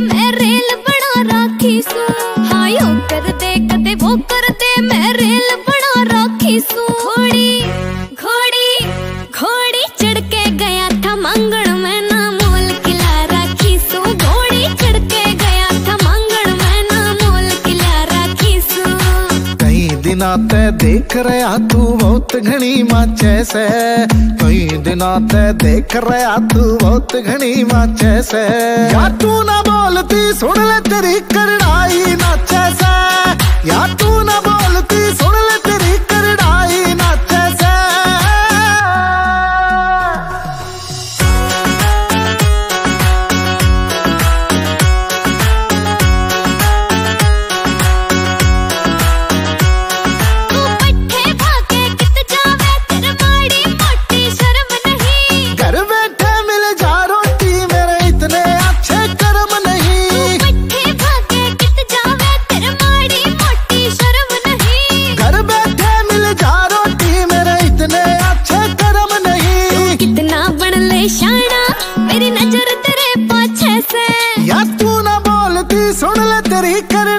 rail राखी हायो कर दे कदे वो कर दे मैं रेल बना राखी सू दिना ते देख रहा तू बहुत घनी माचे से कई दिना ते देख रहा तू बहुत घनी माचे से या तू ना बोलती, सुन ले तेरी करनाई ना ਸੁਣ ਲੈ ਤੇਰੀ ਕਰ